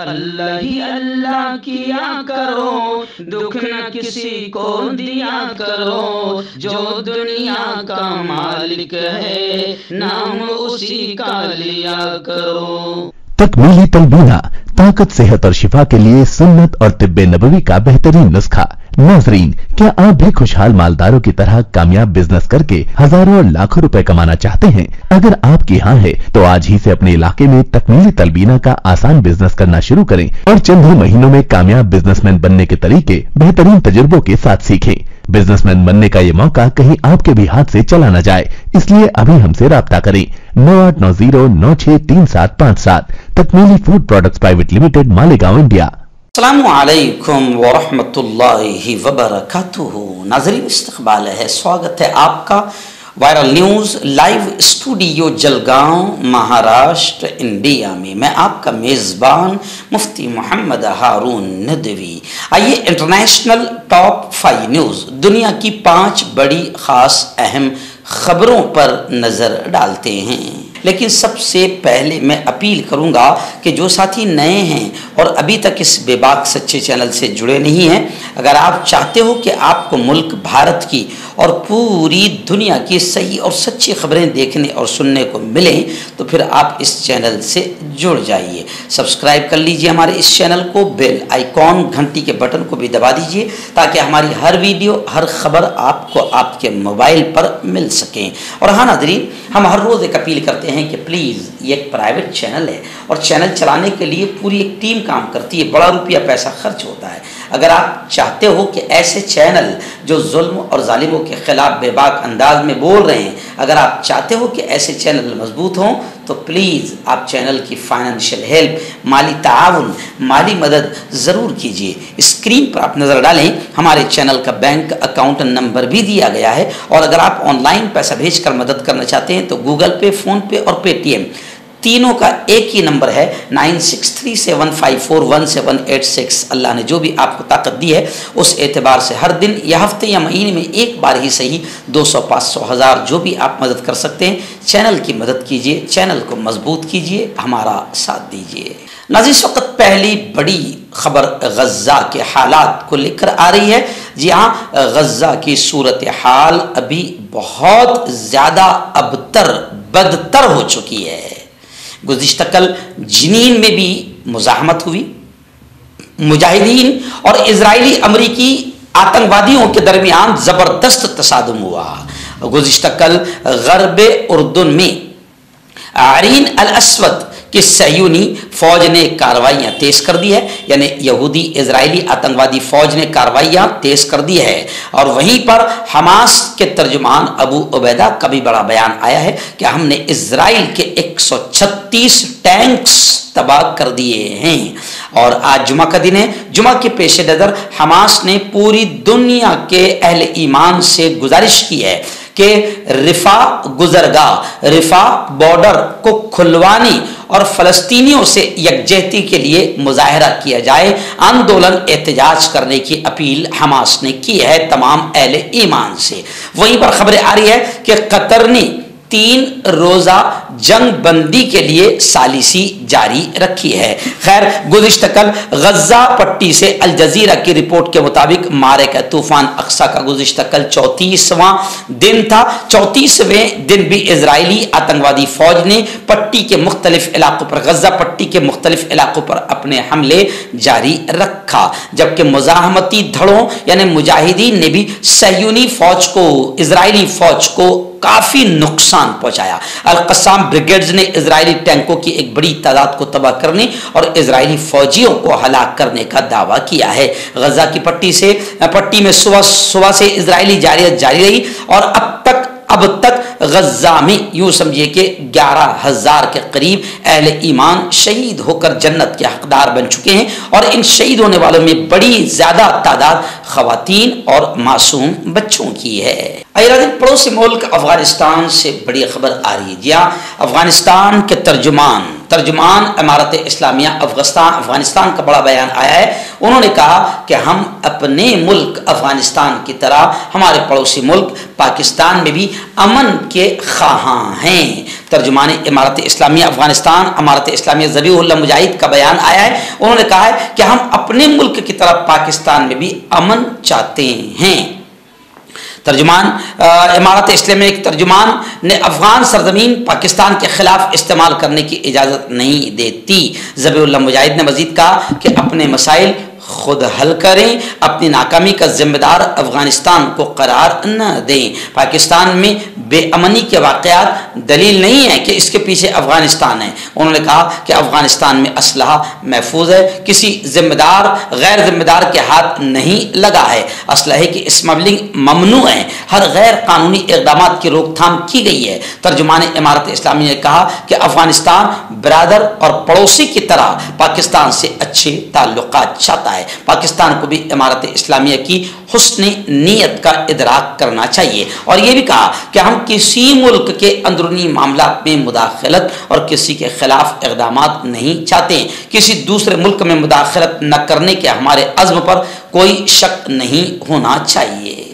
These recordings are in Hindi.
अल्लाह ही अल्लाह किया करो, दुख न किसी को दिया करो। जो दुनिया का मालिक है, नाम उसी का लिया करो। तकमीली तलबीना ताकत सेहत और शिफा के लिए सुन्नत और तिब्बे नबवी का बेहतरीन नुस्खा। नाजरीन, क्या आप भी खुशहाल मालदारों की तरह कामयाब बिज़नेस करके हज़ारों और लाखों रुपए कमाना चाहते हैं? अगर आपकी हाँ है तो आज ही से अपने इलाके में तकमीली तलबीना का आसान बिज़नेस करना शुरू करें और चंद ही महीनों में कामयाब बिजनेसमैन बनने के तरीके, बेहतरीन तजुर्बों के साथ सीखें। बिजनेसमैन बनने का ये मौका कहीं आपके भी हाथ से चला न जाए, इसलिए अभी हमसे रब्ता करें। नौ आठ नौ ज़ीरो नौ छह तीन सात पाँच सात। Takmili food products private limited Malegaon, India. अलैक्म वरहमतुल्लाहि वबरकातुहू नाजरीन इस्तकबाल है स्वागत है आपका viral news live studio Jalgaon Maharashtra India में मैं आपका मेज़बान मुफ्ती मोहम्मद हारून नदवी आइए इंटरनेशनल टॉप फाइव न्यूज़ दुनिया की पाँच बड़ी ख़ास अहम खबरों पर नज़र डालते हैं लेकिन सबसे पहले मैं अपील करूँगा कि जो साथी नए हैं और अभी तक इस बेबाक सच्चे चैनल से जुड़े नहीं हैं, अगर आप चाहते हो कि आपको मुल्क भारत की और पूरी दुनिया की सही और सच्ची खबरें देखने और सुनने को मिलें तो फिर आप इस चैनल से जुड़ जाइए। सब्सक्राइब कर लीजिए हमारे इस चैनल को, बेल आइकॉन, घंटी के बटन को भी दबा दीजिए, ताकि हमारी हर वीडियो, हर खबर आपको आपके मोबाइल पर मिल सकें। और हाँ नादरीन हम हर रोज़ एक अपील करते हैं कि प्लीज़, ये एक प्राइवेट चैनल है और चैनल चलाने के लिए पूरी एक टीम काम करती है, बड़ा रुपया पैसा खर्च होता है। अगर आप चाहते हो कि ऐसे चैनल जो जुल्म और ालिमों के ख़िलाफ़ बेबाक अंदाज में बोल रहे हैं, अगर आप चाहते हो कि ऐसे चैनल मज़बूत हों तो प्लीज़ आप चैनल की फाइनेंशियल हेल्प माली ताउन, माली मदद ज़रूर कीजिए। स्क्रीन पर आप नज़र डालें, हमारे चैनल का बैंक अकाउंट नंबर भी दिया गया है। और अगर आप ऑनलाइन पैसा भेजकर मदद करना चाहते हैं तो गूगल पे फ़ोन पे और पेटीएम तीनों का एक ही नंबर है, nine six three seven five four one seven eight six. अल्लाह ने जो भी आपको ताकत दी है, उस एतबार से हर दिन या हफ़्ते या महीने में एक बार ही सही, दो सौ पाँच सौ हज़ार जो भी आप मदद कर सकते हैं, चैनल की मदद कीजिए, चैनल को मज़बूत कीजिए, हमारा साथ दीजिए। नाजिस, वक्त पहली बड़ी खबर गज़ा के हालात को लेकर आ रही है। जी हाँ गज़ा की सूरत हाल अभी बहुत ज़्यादा अबतर, बदतर हो चुकी है। गुज्त कल जनीन में भी मुजाहमत हुई। मुजाहिदीन और इसराइली अमरीकी आतंकवादियों के दरमियान ज़बरदस्त तसादम हुआ। गुज्त कल गरब उर्दन में आरीन अल असवद कि सयूनी फौज ने कार्रवाइयाँ तेज़ कर दी है, यानी यहूदी इसराइली आतंकवादी फौज ने कार्रवाइयाँ तेज़ कर दी है। और वहीं पर हमास के तर्जुमान अबू उबैदा का भी बड़ा बयान आया है कि हमने इसराइल के 136 टैंक्स तबाह कर दिए हैं। और आज जुमा का दिन है। जुमा के पेश नज़र हमास ने पूरी दुनिया के अहल ईमान से गुजारिश की है। कि रिफा गुजरगा रिफा बॉर्डर को खुलवानी और फलस्तीनियों से यकजहती के लिए मुजाहरा किया जाए। आंदोलन एहतजाज करने की अपील हमास ने की है तमाम अहल ईमान से। वहीं पर खबरें आ रही है कि कतर ने तीन रोज़ा जंग बंदी के लिए सालिसी जारी रखी है। खैर, गुजशत कल गजा पट्टी से अल जजीरा की रिपोर्ट के मुताबिक मारे का तूफ़ान अक्सा का गुजशत कल चौंतीसवां दिन था। चौंतीसवें दिन भी इसराइली आतंकवादी फौज ने पट्टी के मुख्तलिफ़ इलाकों पर गजा पट्टी के मुख्तलिफ़ इलाकों पर अपने हमले जारी रखा, जबकि मुजाहमती धड़ों यानी मुजाहिदीन ने भी सहयूनी फौज को इसराइली फौज को काफ़ी नुकसान पहुँचाया। अलकसाम ब्रिगेड ने इसराइली टैंकों की एक बड़ी तादाद को तबाह करने और इसराइली फौजियों को हलाक करने का दावा किया है। गजा की पट्टी से, पट्टी में सुबह सुबह से इसराइली जारियत जारी रही और अब तक अब तक गजा में यूँ समझिए कि ग्यारह हज़ार के करीब अहल ईमान शहीद होकर जन्नत के हकदार बन चुके हैं और इन शहीद होने वालों में बड़ी ज़्यादा तादाद खातन और मासूम बच्चों की है। पड़ोसी मुल्क अफ़गानिस्तान से बड़ी खबर आ रही है। जी हाँ अफ़गानिस्तान के तर्जुमान तर्जुमान इमारत इस्लामिया अफ़गानिस्तान अफ़गानिस्तान का बड़ा बयान आया है। उन्होंने कहा कि हम अपने मुल्क अफ़गानिस्तान की तरह, हमारे पड़ोसी मुल्क पाकिस्तान में भी अमन के खां हैं। तर्जुमान इमारत इस्लामिया अफ़गानिस्तान, इमारत इस्लामिया जबीउल्ला मुजाहिद का बयान आया है। उन्होंने कहा है कि हम अपने मुल्क की तरफ़ पाकिस्तान में भी अमन चाहते हैं। तर्जुमान इमारत इस्लामी एक तर्जुमान ने अफगान सरजमीन पाकिस्तान के खिलाफ इस्तेमाल करने की इजाज़त नहीं देती। जबील मुजाहिद ने मजीद कहा कि अपने मसाइल खुद हल करें, अपनी नाकामी का जिम्मेदार अफ़गानिस्तान को करार न दें। पाकिस्तान में बेअमनी के वाक़ात दलील नहीं है कि इसके पीछे अफ़गानिस्तान है। उन्होंने कहा कि अफ़गानिस्तान में असलहा महफूज है, किसी जिम्मेदार, गैर जिम्मेदार के हाथ नहीं लगा है। असलहे की स्मगलिंग ममनू है, हर गैर कानूनी इकदाम की रोकथाम की गई है। तर्जुमान इमारत इस्लामी ने कहा कि अफ़गानिस्तान बरदर और पड़ोसी की तरह पाकिस्तान से अच्छे ताल्लुक चाहता है। पाकिस्तान को भी इमारत इस्लामिया की हुसन नीयत का इदराक करना चाहिए। और ये भी कहा कि हम किसी मुल्क के अंदरूनी मामला में मुदाखलत और किसी के खिलाफ इकदाम नहीं चाहते किसी दूसरे मुल्क में मुदाखलत न करने के हमारे अज़म पर कोई शक नहीं होना चाहिए।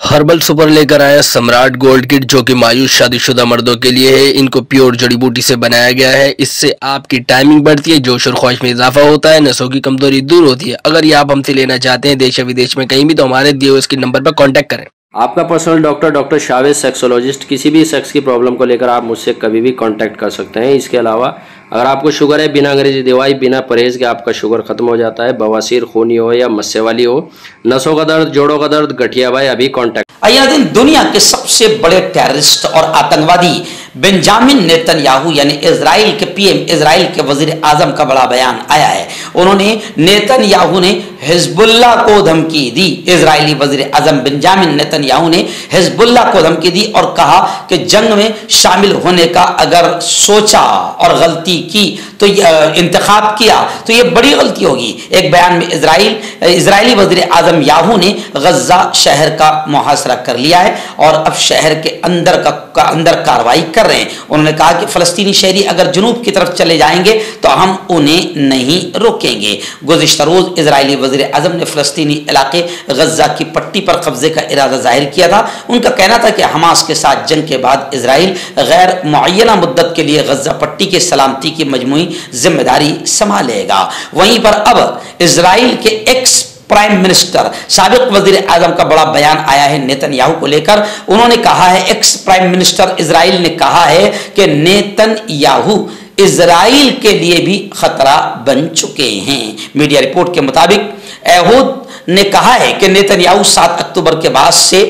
हर्बल सुपर लेकर आया सम्राट गोल्ड किट जो कि मायूस शादीशुदा मर्दों के लिए है। इनको प्योर जड़ी बूटी से बनाया गया है। इससे आपकी टाइमिंग बढ़ती है, जोश और ख्वाहिश में इजाफा होता है नसों की कमज़ोरी दूर होती है। अगर ये आप हमसे लेना चाहते हैं देश या विदेश में कहीं भी तो हमारे दिए हुए नंबर पर कॉन्टैक्ट करें। आपका personal doctor doctor Shavez sexologist किसी भी सेक्स की प्रॉब्लम को लेकर आप मुझसे कभी भी कांटेक्ट कर सकते हैं। इसके अलावा अगर आपको शुगर है, बिना अंग्रेज़ी दवाई, बिना परहेज के आपका शुगर खत्म हो जाता है। बवासीर, खूनी हो या मस्से वाली हो, नसों का दर्द, जोड़ों का दर्द, गठिया भाई, अभी कॉन्टैक्ट दिन दुनिया के सबसे बड़े टेररिस्ट और आतंकवादी बेंजामिन नेतन्याहू, यानी इसराइल के पीएम इसराइल के वज़ीर आज़म का बड़ा बयान आया है। उन्होंने नेतन्याहू ने हिजबुल्ला को धमकी दी। इसराइली वज़ीर आज़म बेंजामिन नेतन्याहू ने हिजबुल्ला को धमकी दी और कहा कि जंग में शामिल होने का अगर सोचा और गलती की तो इंतखब किया तो ये बड़ी गलती होगी। एक बयान में इसराइल इसराइली वज़ीर आज़म याहू ने गजा शहर का मुहासरा कर लिया है और अब शहर के अंदर का, का अंदर कार्रवाई कर रहे हैं। उन्होंने कहा कि फ़लस्तनी शहरी अगर जनूब की तरफ़ चले जाएँगे तो हम उन्हें नहीं रोकेंगे। गुजशत रोज़ इसराइली वज़ीर अजम ने फ़लस्तनी इलाके गजा की पट्टी पर कब्जे का इरादा ज़ाहिर किया था। उनका कहना था कि हमास के साथ जंग के बाद इसराइल गैर मुना मुद्दत के लिए गजा पट्टी के सलामती की मजमू ज़िम्मेदारी संभालेगा वहीं पर अब इसराइल के एक्स प्राइम मिनिस्टर सबक वज़ीर आज़म का बड़ा बयान आया है नेतन याहू को लेकर। उन्होंने कहा है एक्स प्राइम मिनिस्टर इसराइल ने कहा है कि नेतन याहू इसराइल के लिए भी खतरा बन चुके हैं। मीडिया रिपोर्ट के मुताबिक एहूद ने कहा है कि नेतन याहू सात अक्टूबर के बाद से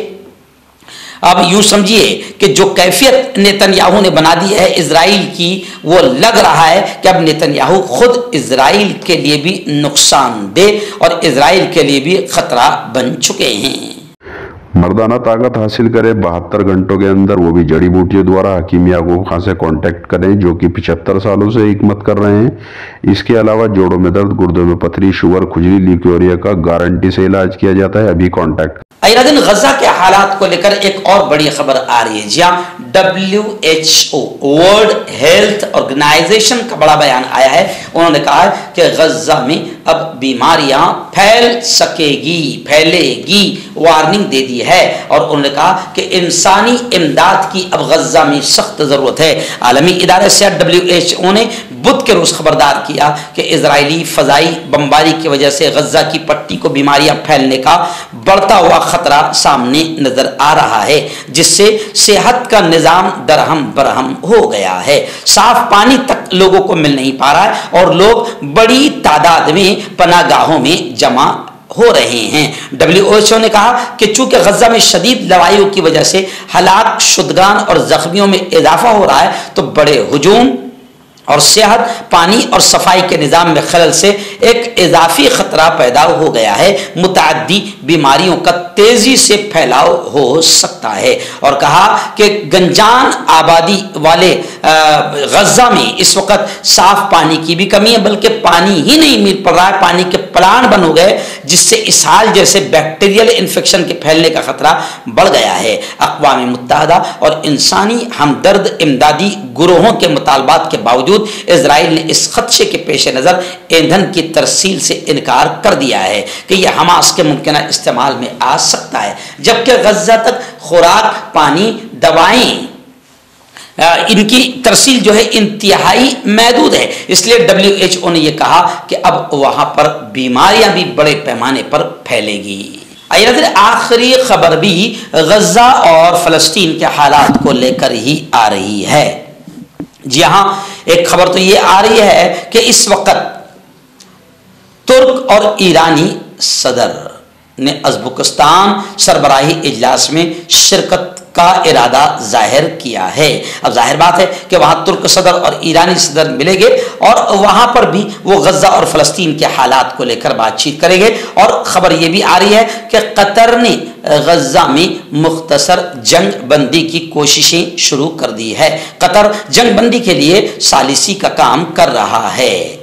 अब यूँ समझिए कि जो कैफियत नेतन्याहू ने बना दी है इसराइल की, वो लग रहा है कि अब नेतन्याहू खुद इसराइल के लिए भी नुकसानदेह और इसराइल के लिए भी खतरा बन चुके हैं। मर्दाना ताकत हासिल करें बहत्तर घंटों के अंदर, वो भी जड़ी बूटियों द्वारा हकीम याकूब खां से कांटेक्ट करें, जो कि पिछहत्तर सालों से हिकमत कर रहे हैं। इसके अलावा जोड़ों में दर्द, गुर्दों में पथरी, शुगर, खुजली लिक्योरिया का गारंटी से इलाज किया जाता है, अभी कॉन्टैक्ट दिन गजा के हालात को लेकर एक और बड़ी खबर आ रही है। जी हाँ W H O world health organisation का बड़ा बयान आया है। उन्होंने कहा कि गजा में अब बीमारियाँ फैल सकेगी, फैलेगी। वार्निंग दे दी है और उन्होंने कहा कि इंसानी इमदाद की अब गजा में सख्त ज़रूरत है। आलमी इदारे से डब्ल्यू एच ओ ने बुध के रोज़ खबरदार किया कि इसराइली फ़जाई बमबारी की वजह से गजा की पट्टी को बीमारियाँ फैलने का बढ़ता हुआ ख़तरा सामने नज़र आ रहा है, जिससे सेहत का निज़ाम दरहम बरहम हो गया है। साफ़ पानी तक लोगों को मिल नहीं पा रहा है और लोग बड़ी तादाद में पनागाहों में जमा हो रहे हैं। डब्ल्यूएचओ ने कहा कि चूँकि गजा में शदीद लड़ाइयों की वजह से हलाक शुदगान और जख्मियों में इजाफा हो रहा है तो बड़े हजूम और सेहत, पानी और सफ़ाई के निज़ाम में खलल से एक इजाफी ख़तरा पैदा हो गया है। मुतदी बीमारियों का तेज़ी से फैलाव हो सकता है। और कहा कि गंजान आबादी वाले गजा में इस वक्त साफ़ पानी की भी कमी है, बल्कि पानी ही नहीं मिल पड़ रहा है। पानी के प्लान बन हो गए, जिससे इसहाल जैसे बैक्टीरियल इन्फेक्शन के फैलने का खतरा बढ़ गया है। अकवा मुतहदा और इंसानी हमदर्द, इमदादी गुरोहों के मुतालबात के बावजूद इसराइल ने इस खदशे के पेश नज़र ईंधन की तरसील से इनकार कर दिया है कि यह हमास के मुमकिन इस्तेमाल में आ सकता है, जबकि गजा तक खुराक, पानी, दवाएँ इनकी तरसील जो है इंतहाई महदूद है। इसलिए डब्ल्यू एच ओ ने यह कहा कि अब वहाँ पर बीमारियाँ भी बड़े पैमाने पर फैलेगी। आखिरी खबर भी गजा और फलस्तीन के हालात को लेकर ही आ रही है। जी हाँ एक खबर तो ये आ रही है कि इस वक्त तुर्क और ईरानी सदर ने अजबुकस्तान सरबराही इजलास में शिरकत का इरादा ज़ाहिर किया है। अब ज़ाहिर बात है कि वहाँ तुर्क सदर और ईरानी सदर मिलेंगे और वहाँ पर भी वो गजा और फलस्तीन के हालात को लेकर बातचीत करेंगे। और खबर यह भी आ रही है कि कतर ने गजा में मुख्तसर जंग बंदी की कोशिशें शुरू कर दी है। कतर जंग बंदी के लिए सालिसी का काम कर रहा है।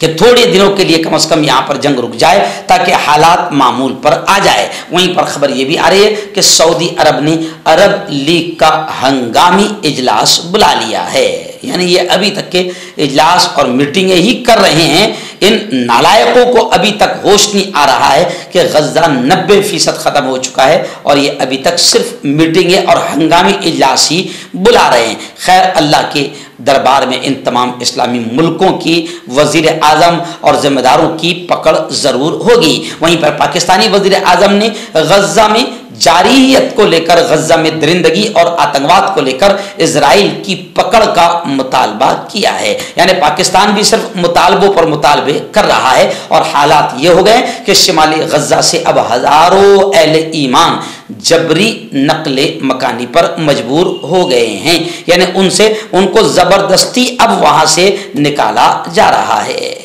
कि थोड़े दिनों के लिए कम से कम यहाँ पर जंग रुक जाए, ताकि हालात मामूल पर आ जाए। वहीं पर खबर ये भी आ रही है कि सऊदी अरब ने अरब लीग का हंगामी इजलास बुला लिया है। यानी ये अभी तक के इजलास और मीटिंगें ही कर रहे हैं इन नालायकों को अभी तक होश नहीं आ रहा है कि गजा नब्बे फ़ीसद ख़त्म हो चुका है और ये अभी तक सिर्फ़ मीटिंगें और हंगामी इजलास ही बुला रहे हैं। खैर, अल्लाह के दरबार में इन तमाम इस्लामी मुल्कों की वज़ीर आज़म और जिम्मेदारों की पकड़ ज़रूर होगी। वहीं पर पाकिस्तानी वज़ीर आज़म ने गजा में जारीत को लेकर गजा में दरिंदगी और आतंकवाद को लेकर इसराइल की पकड़ का मुतालबा किया है। यानी पाकिस्तान भी सिर्फ़ मुतालबों पर मुतालबे कर रहा है और हालात ये हो गए कि शिमाली गजा से अब हज़ारों एल ईमान जबरी नकले मकानी पर मजबूर हो गए हैं। यानी उनसे, उनको ज़बरदस्ती अब वहाँ से निकाला जा रहा है।